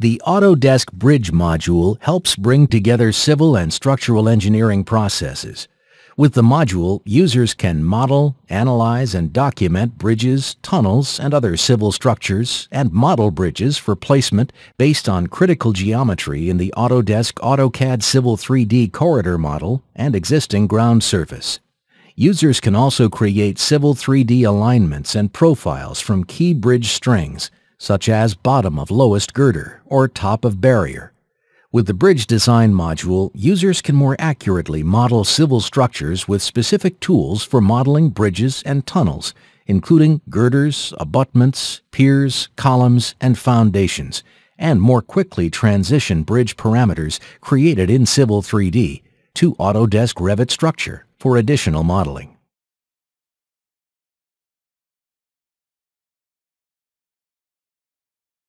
The Autodesk Bridge module helps bring together civil and structural engineering processes. With the module, users can model, analyze, and document bridges, tunnels, and other civil structures, and model bridges for placement based on critical geometry in the Autodesk AutoCAD Civil 3D corridor model and existing ground surface. Users can also create Civil 3D alignments and profiles from key bridge strings, such as bottom of lowest girder or top of barrier. With the Bridge Design module, users can more accurately model civil structures with specific tools for modeling bridges and tunnels, including girders, abutments, piers, columns, and foundations, and more quickly transition bridge parameters created in Civil 3D to Autodesk Revit Structure for additional modeling.